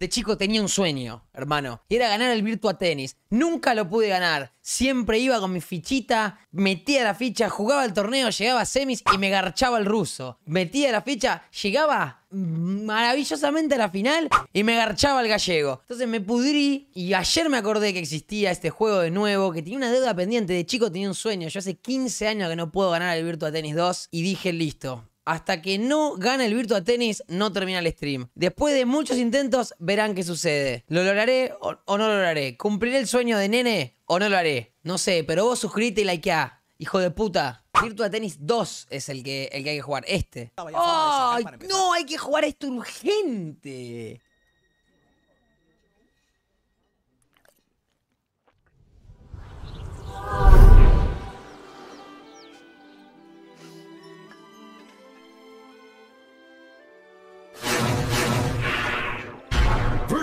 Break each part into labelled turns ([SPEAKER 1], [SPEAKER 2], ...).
[SPEAKER 1] de chico tenía un sueño, hermano. Y era ganar el Virtua Tennis. Nunca lo pude ganar. Siempre iba con mi fichita, metía la ficha, jugaba el torneo, llegaba a semis y me garchaba el ruso. Metía la ficha, llegaba maravillosamente a la final y me garchaba el gallego. Entonces me pudrí y ayer me acordé que existía este juego de nuevo, que tenía una deuda pendiente. De chico tenía un sueño. Yo hace 15 años que no puedo ganar el Virtua Tennis 2 y dije listo hasta que no gane el Virtua Tennis, no termina el stream. Después de muchos intentos, verán qué sucede. ¿Lo lograré o, no lo lograré? ¿Cumpliré el sueño de nene o no lo haré? No sé, pero vos suscríbete y likeá. Hijo de puta. Virtua Tennis 2 es el que, el que hay que jugar. Este. ¡Ay! no, hay que jugar esto urgente.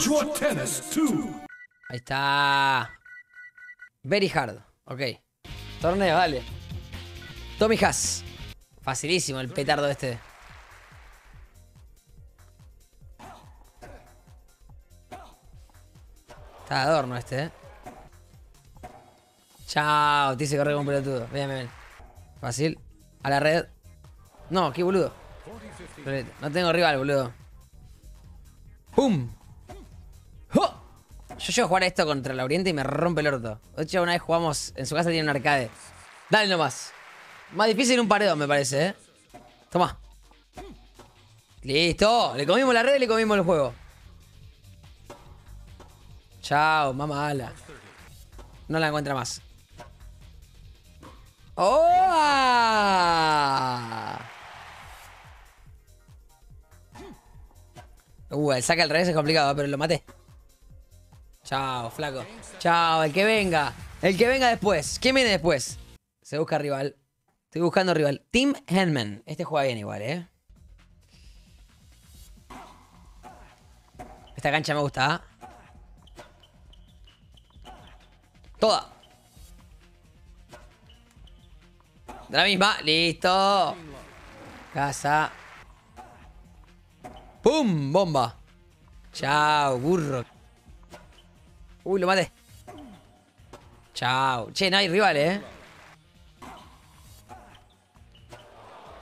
[SPEAKER 1] Tennis 2. Ahí está. Very hard. Ok. Torneo, dale. Tommy Haas. Facilísimo el petardo este. Está adorno este, eh. Chao, te hice correr con un pelotudo. Ven, ven. Fácil. A la red. No, qué boludo. No tengo rival, boludo. ¡Pum! Yo llego a jugar esto contra la Oriente y me rompe el orto. De hecho, una vez jugamos, en su casa tiene un arcade. Dale nomás. Más difícil un paredón, me parece, ¿eh? Toma. Listo. Le comimos la red y le comimos el juego. Chao, mamá No la encuentra más. ¡Oh! Uh, el saca al revés es complicado, pero lo maté. Chao, flaco. Chao, el que venga. El que venga después. ¿Quién viene después? Se busca rival. Estoy buscando rival. Tim Henman. Este juega bien igual, ¿eh? Esta cancha me gusta, ¿ah? Toda. De la misma. Listo. Casa. ¡Pum! Bomba. Chao, burro. Uy, lo maté. Chao. Che, no hay rivales, ¿eh?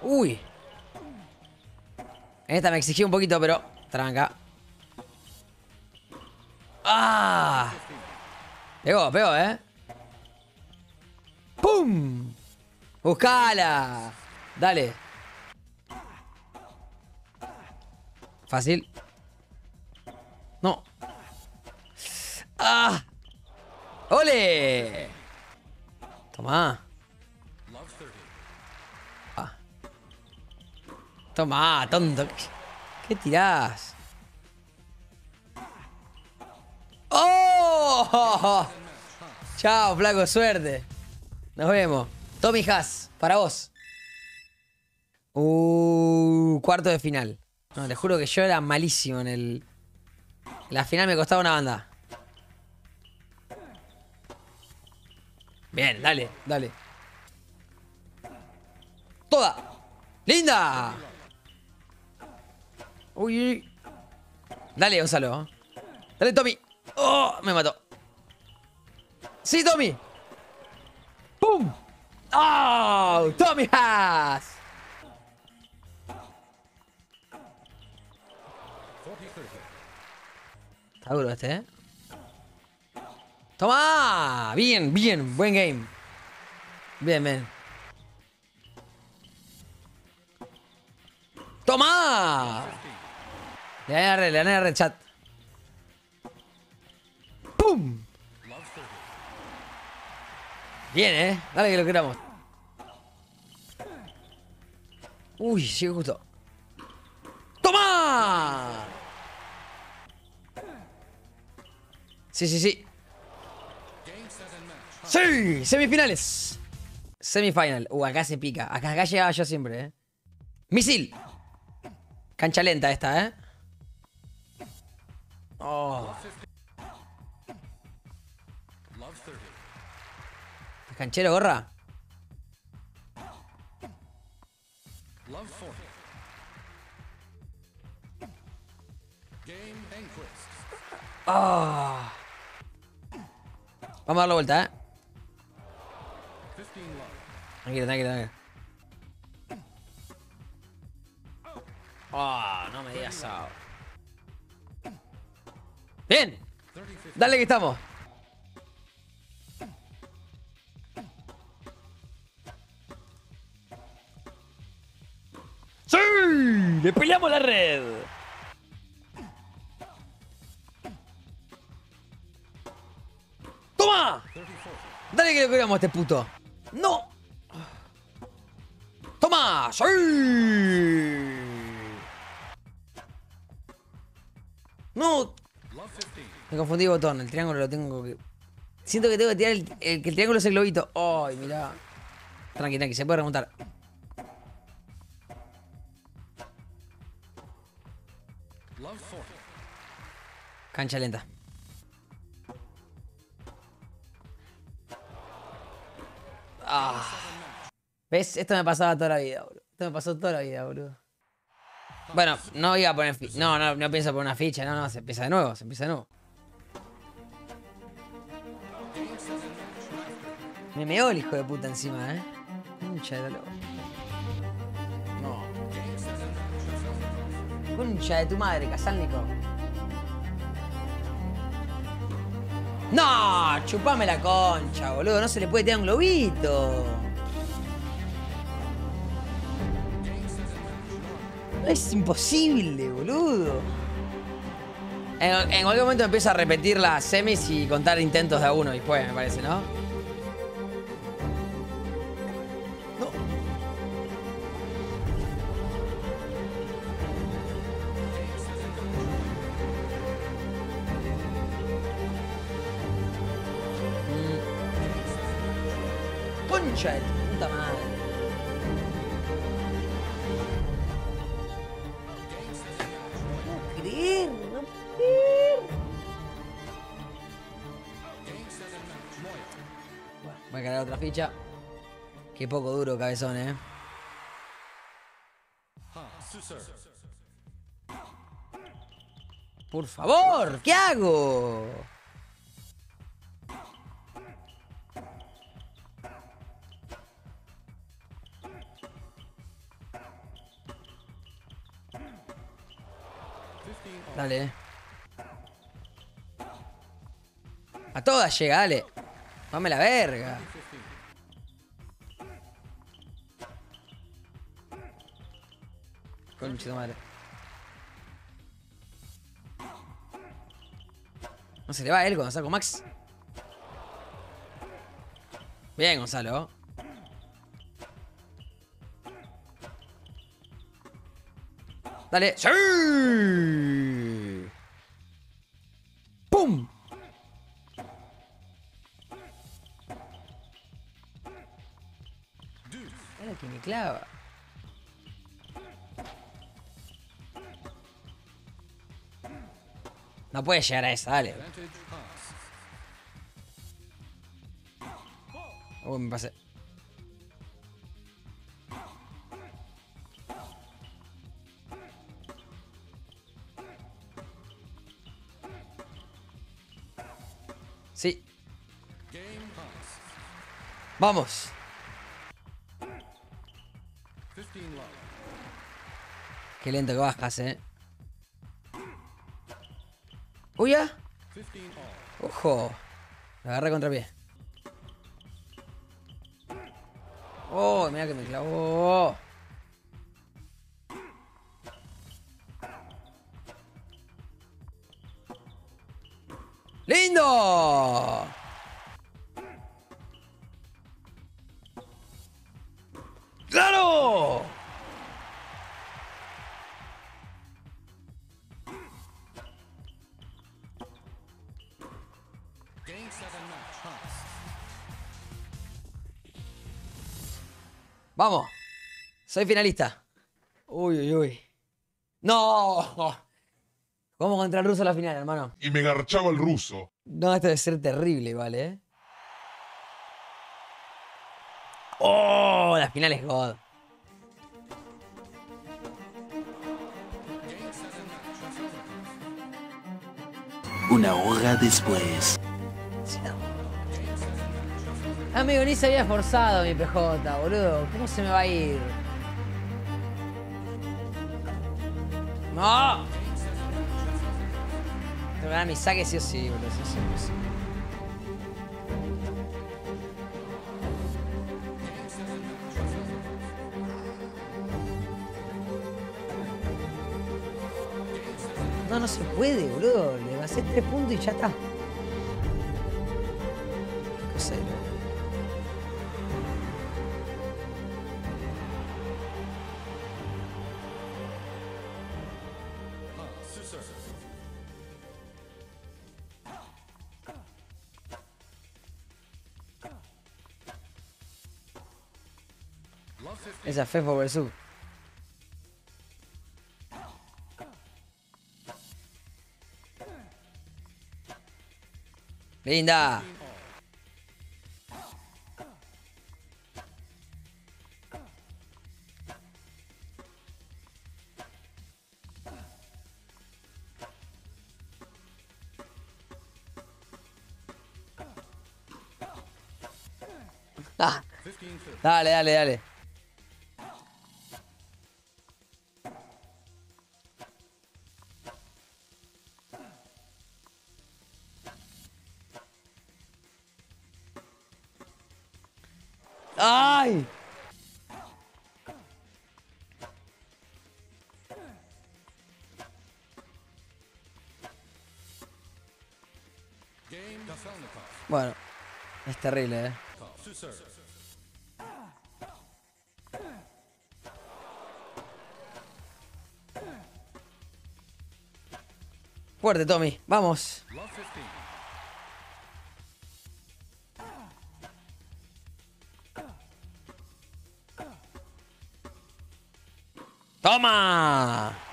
[SPEAKER 1] Uy. Esta me exigió un poquito, pero... Tranca. ¡Ah! Pegó, pegó, ¿eh? ¡Pum! ¡Buscala! Dale. Fácil. Toma, tonto. ¿Qué tirás? ¡Oh! Chao, flaco, suerte. Nos vemos. Tommy Haas, para vos. Uh, cuarto de final. No, te juro que yo era malísimo en el. La final me costaba una banda. Bien, dale, dale. Toda. ¡Linda! Uy. Dale, Gonzalo. Dale, Tommy. ¡Oh! Me mató. ¡Sí, Tommy! ¡Pum! ¡Oh! ¡Tommy Haas! Está duro este, ¿eh? ¡Toma! Bien, bien, buen game. Bien, bien. Le a red, le a red chat. ¡Pum! Bien, eh. Dale que lo queramos. Uy, sigue justo. ¡Toma! Sí, sí, sí. ¡Sí! Semifinales. Semifinal. Uh, acá se pica. Acá, acá llegaba yo siempre, ¿eh? Misil. Cancha lenta esta, ¿eh? Oh. ¿Canchero, gorra? Ah. Vamos a dar la vuelta, ¿eh? Tranquilo. Ah, no me digas out. Bien. Dale que estamos. ¡Sí! ¡Le peleamos la red! ¡Toma! Dale que le pegamos a este puto. ¡No! ¡Toma! ¡Sí! Me confundí de botón. El triángulo lo tengo que... Siento que tengo que tirar el, el- que el triángulo es el globito. ¡Ay, mirá! Tranqui, tranqui. Se puede remontar. Cancha lenta. Ah. ¿Ves? Esto me pasaba toda la vida, boludo. Esto me pasó toda la vida, boludo. Bueno, no iba a poner No, no, no pienso poner una ficha, no, no, se empieza de nuevo, se empieza de nuevo. Me meó el hijo de puta encima, eh. Concha de la lora. No. Concha de tu madre, Casálnico. No, chupame la concha, boludo. No se le puede tirar un globito. Es imposible, boludo. En, en cualquier momento empieza a repetir las semis y contar intentos de a uno después, me parece. No. Concha de puta madre. No puedo no puedo. Bueno, voy a cargar otra ficha. Qué poco duro, cabezón, eh. Por favor, ¿qué hago? Dale. A todas llega, dale. Dame la verga. Concha de madre. No se le va él cuando saco Max. Bien, Gonzalo. Dale. ¡Sí! Mira que me clava. No puede llegar a esa, dale. Oh, me pasé. Sí. Vamos. Qué lento que bajas, eh. Uy, ya. Ojo. La agarré contra pie. Oh, mira que me clavó. ¡Lindo! Vamos. Soy finalista. Uy, uy, uy. ¡No! ¿Cómo contra el ruso la final, hermano?
[SPEAKER 2] y me garchaba el ruso.
[SPEAKER 1] No, esto debe ser terrible, vale, ¿eh? ¡Oh! La final es God.
[SPEAKER 2] Una hora después.
[SPEAKER 1] Amigo, ni se había esforzado mi PJ, boludo. ¿Cómo se me va a ir? ¡No! Tengo que ganar mi saque sí o sí, boludo. Sí, sí, sí. No, no se puede, boludo. Le va a hacer tres puntos y ya está. Esa fe por sur. Linda. Ah. Dale, dale, dale. Bueno, es terrible, ¿eh? Fuerte, Tommy. Vamos. ¡Toma!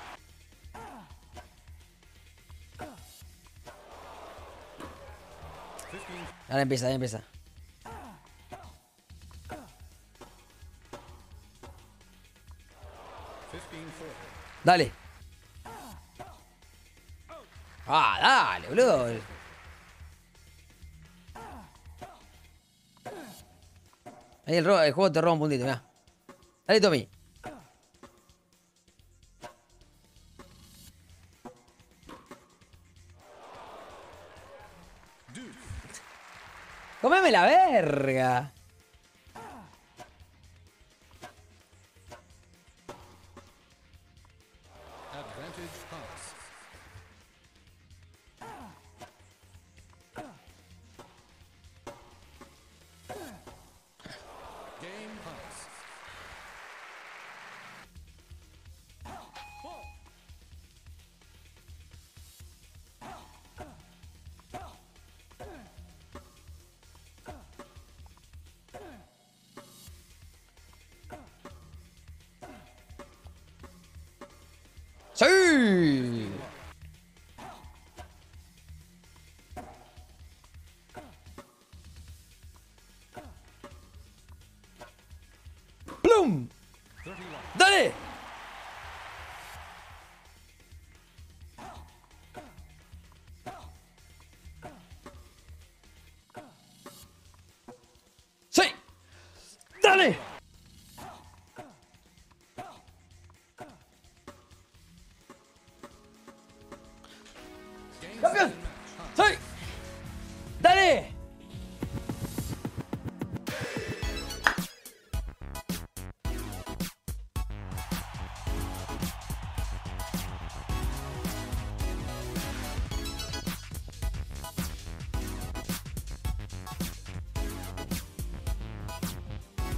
[SPEAKER 1] Ahora empieza, empieza. Dale. Ah, dale, boludo. Ahí el, el juego te roba un puntito, mira. Dale, Tommy. La verga. ¡Plum! ¡Dale! ¡Sí! ¡Dale!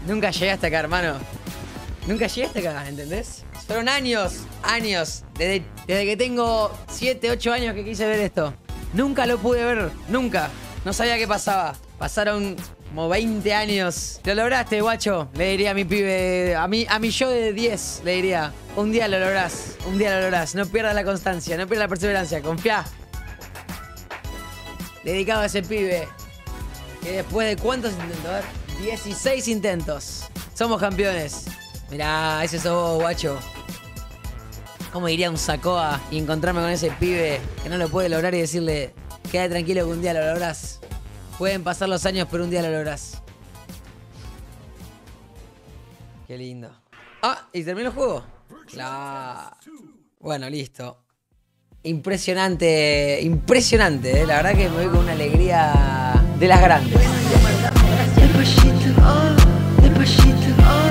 [SPEAKER 1] Nunca llegué hasta acá, hermano. Nunca llegué hasta acá, ¿entendés? Fueron años, años, desde, desde que tengo 7, 8 años que quise ver esto. Nunca lo pude ver, nunca. No sabía qué pasaba. Pasaron como 20 años. Lo lograste, guacho. Le diría a mi pibe, a mi, a mi yo de 10, le diría. Un día lo lográs, un día lo lográs. No pierdas la constancia, no pierdas la perseverancia. Confía. Dedicado a ese pibe. Que después de cuántos intentos, ver, 16 intentos. Somos campeones. Mirá, ese sos vos, guacho. ¿Cómo iría un Sacoa y encontrarme con ese pibe que no lo puede lograr y decirle, Queda tranquilo que un día lo lográs. Pueden pasar los años, pero un día lo lográs. Qué lindo. Ah, ¿y terminó el juego? Bueno, listo. Impresionante, impresionante, ¿eh? la verdad que me voy con una alegría de las grandes.
[SPEAKER 3] Depaşitin ah, depaşitin ah.